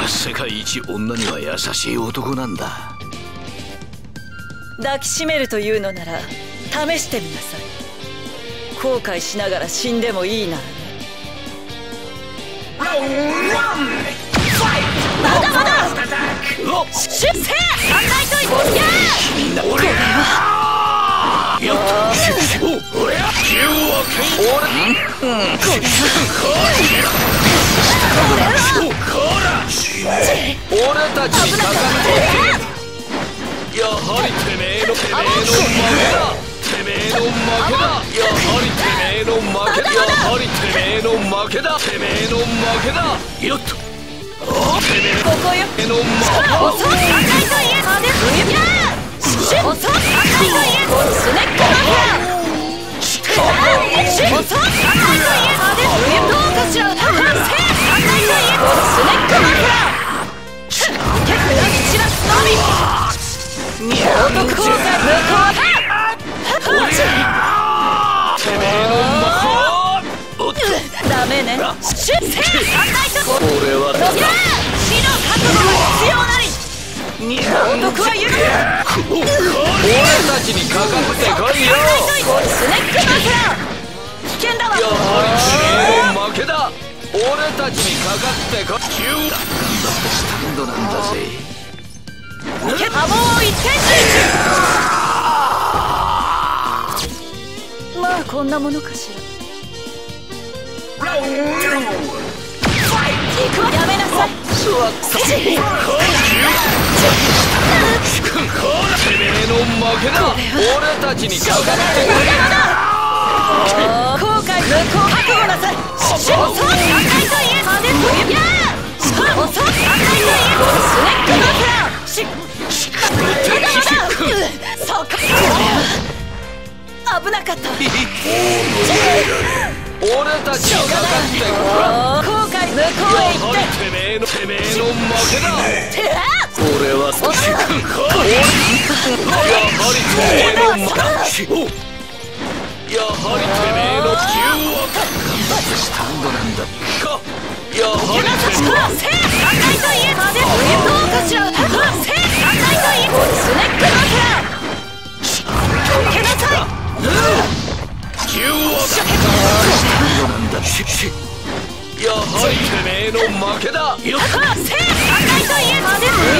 は世界一女には優しい男なんだ。抱きしめるというのなら試してみなさい。後悔しながら死んでもいいならね。まだまだ!出世三大といやこれは?やったお俺は銃を剣俺俺たちにかかってやはりてめえのてめえの負けだ。てめえの負けだ。やはりてめえの負けだ。やはりてめえの負けだ。てめえの負けだ。よっとてめえの負けだまあこんなものかしら。危なかった俺たちにかかってこ後悔無効へ行っいやはりてめえのてめえの負けだて俺はやはりてめえの負けやはりてめえの銃をスタンドなんだかやはりてめえせやはりてめえの負けだ。よせ三回といといえの